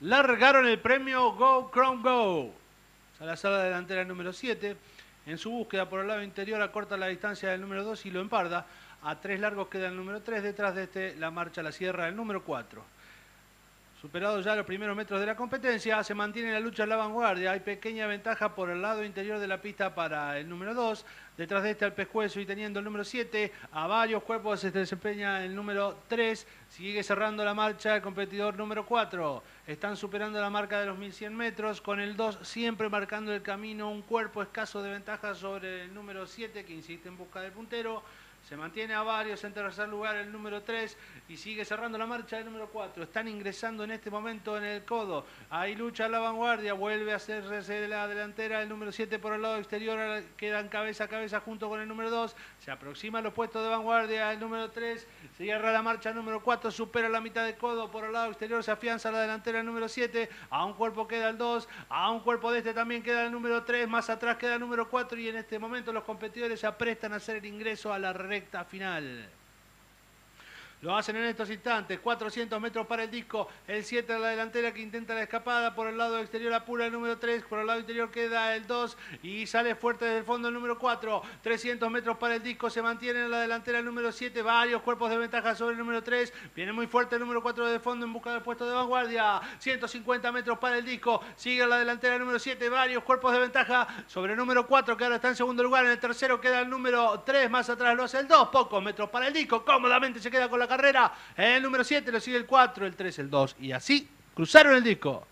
largaron el premio Go Chrome Go. A la sala delantera número 7. En su búsqueda por el lado interior acorta la distancia del número 2 y lo emparda. A tres largos queda el número 3. Detrás de este la marcha la sierra el número 4. Superado ya los primeros metros de la competencia, se mantiene la lucha en la vanguardia. Hay pequeña ventaja por el lado interior de la pista para el número 2. Detrás de este al pescuezo y teniendo el número 7. A varios cuerpos se desempeña el número 3. Sigue cerrando la marcha el competidor número 4. Están superando la marca de los 1100 metros. Con el 2 siempre marcando el camino. Un cuerpo escaso de ventaja sobre el número 7 que insiste en busca del puntero. Se mantiene a varios en tercer lugar el número 3 y sigue cerrando la marcha el número 4. Están ingresando en este momento en el codo. Ahí lucha la vanguardia. Vuelve a hacerse la delantera el número 7 por el lado exterior. Quedan cabeza a cabeza junto con el número 2. Se aproxima a los puestos de vanguardia el número 3. Se cierra la marcha el número 4. Supera la mitad de codo por el lado exterior. Se afianza la delantera el número 7. A un cuerpo queda el 2. A un cuerpo de este también queda el número 3. Más atrás queda el número 4. Y en este momento los competidores se aprestan a hacer el ingreso a la recta final. Lo hacen en estos instantes. 400 metros para el disco. El 7 a la delantera que intenta la escapada. Por el lado exterior apura el número 3. Por el lado interior queda el 2. Y sale fuerte desde el fondo el número 4. 300 metros para el disco. Se mantiene en la delantera el número 7. Varios cuerpos de ventaja sobre el número 3. Viene muy fuerte el número 4 de fondo en busca del puesto de vanguardia. 150 metros para el disco. Sigue en la delantera el número 7. Varios cuerpos de ventaja sobre el número 4 que ahora está en segundo lugar. En el tercero queda el número 3. Más atrás lo hace el 2. Pocos metros para el disco. Cómodamente se queda con la carrera. El número 7 lo sigue el 4, el 3, el 2 y así cruzaron el disco.